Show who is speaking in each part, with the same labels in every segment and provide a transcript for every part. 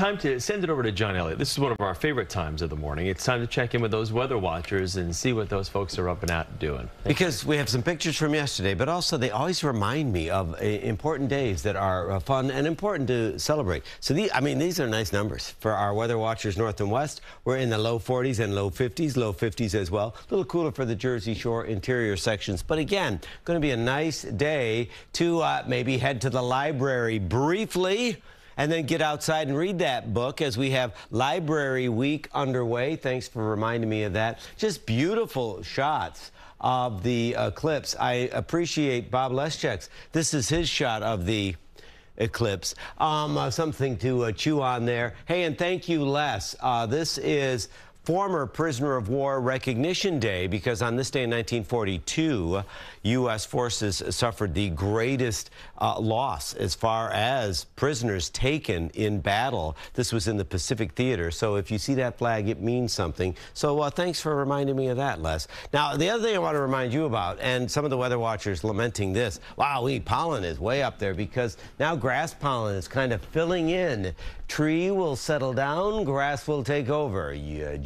Speaker 1: time to send it over to John Elliott. This is one of our favorite times of the morning. It's time to check in with those weather watchers and see what those folks are up and out doing.
Speaker 2: Because we have some pictures from yesterday, but also they always remind me of uh, important days that are uh, fun and important to celebrate. So, these, I mean, these are nice numbers for our weather watchers north and west. We're in the low 40s and low 50s, low 50s as well. A little cooler for the Jersey Shore interior sections. But again, going to be a nice day to uh, maybe head to the library briefly and then get outside and read that book as we have Library Week underway. Thanks for reminding me of that. Just beautiful shots of the eclipse. I appreciate Bob Leschek's. This is his shot of the eclipse. Um, uh, something to uh, chew on there. Hey, and thank you, Les. Uh, this is former prisoner of war recognition day because on this day in 1942 u.s forces suffered the greatest uh, loss as far as prisoners taken in battle. This was in the pacific theater. So if you see that flag it means something. So uh, thanks for reminding me of that les. Now the other thing i want to remind you about and some of the weather watchers lamenting this wow we pollen is way up there because now grass pollen is kind of filling in. Tree will settle down grass will take over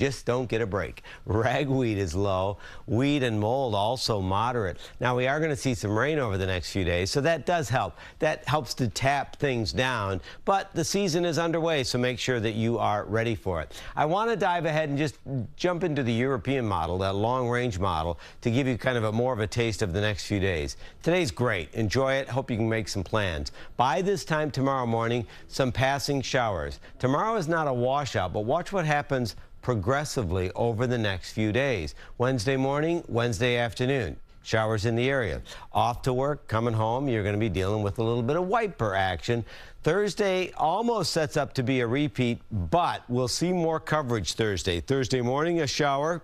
Speaker 2: just don't get a break. Ragweed is low. Weed and mold also moderate. Now, we are going to see some rain over the next few days, so that does help. That helps to tap things down, but the season is underway, so make sure that you are ready for it. I want to dive ahead and just jump into the European model, that long-range model, to give you kind of a more of a taste of the next few days. Today's great. Enjoy it. Hope you can make some plans. By this time tomorrow morning, some passing showers. Tomorrow is not a washout, but watch what happens progressively over the next few days. Wednesday morning, Wednesday afternoon. Showers in the area. Off to work, coming home, you're going to be dealing with a little bit of wiper action. Thursday almost sets up to be a repeat, but we'll see more coverage Thursday. Thursday morning, a shower.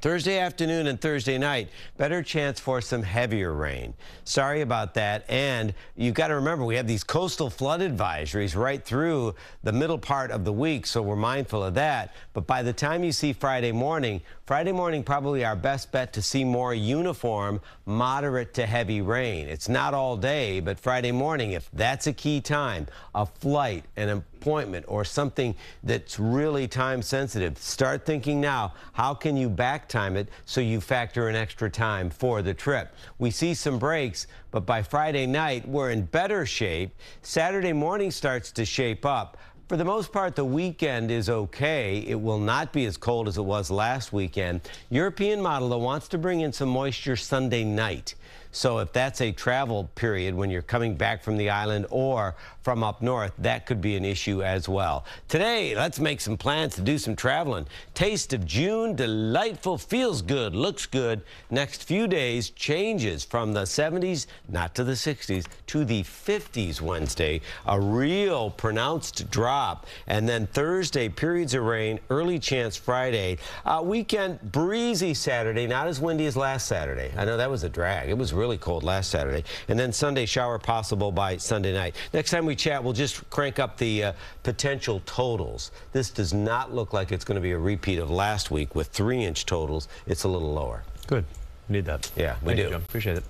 Speaker 2: Thursday afternoon and Thursday night, better chance for some heavier rain. Sorry about that. And you've got to remember, we have these coastal flood advisories right through the middle part of the week, so we're mindful of that. But by the time you see Friday morning, Friday morning probably our best bet to see more uniform, moderate to heavy rain. It's not all day, but Friday morning, if that's a key time, a flight, an appointment, or something that's really time sensitive, start thinking now, how can you back time it so you factor in extra time for the trip. We see some breaks, but by Friday night, we're in better shape. Saturday morning starts to shape up. For the most part, the weekend is okay. It will not be as cold as it was last weekend. European model wants to bring in some moisture Sunday night. So if that's a travel period when you're coming back from the island or from up north, that could be an issue as well. Today, let's make some plans to do some traveling. Taste of June, delightful, feels good, looks good. Next few days, changes from the 70s, not to the 60s, to the 50s Wednesday. A real pronounced drop. And then Thursday, periods of rain, early chance Friday. Uh, weekend, breezy Saturday, not as windy as last Saturday. I know that was a drag. It was really cold last Saturday. And then Sunday, shower possible by Sunday night. Next time we chat, we'll just crank up the uh, potential totals. This does not look like it's going to be a repeat of last week with three-inch totals. It's a little lower.
Speaker 1: Good. We need that.
Speaker 2: Yeah, we
Speaker 1: Thank
Speaker 2: do.
Speaker 1: You. Appreciate it.